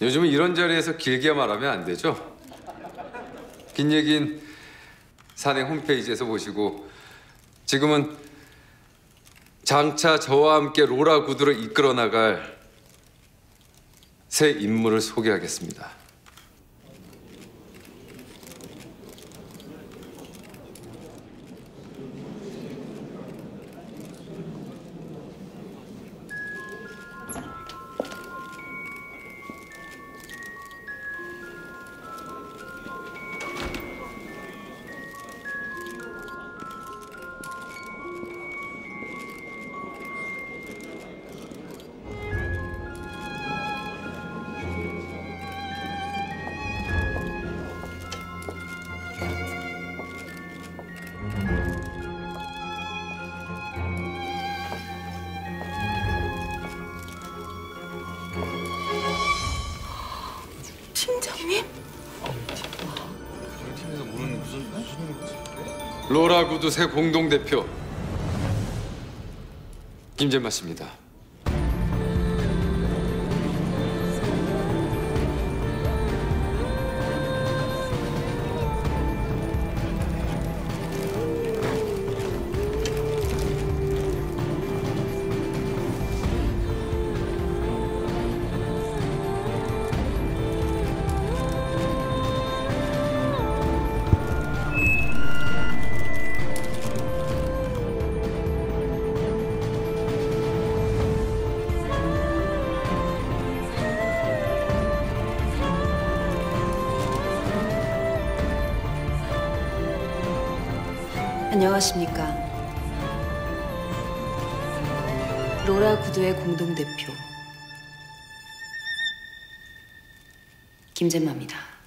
요즘은 이런 자리에서 길게 말하면 안 되죠. 긴 얘긴 산행 홈페이지에서 보시고 지금은 장차 저와 함께 로라 구두를 이끌어 나갈 새 인물을 소개하겠습니다. 팀장님? 로라 구두 새 공동 대표 김재마 씨입니다. 안녕하십니까. 로라 구두의 공동대표 김재마입니다.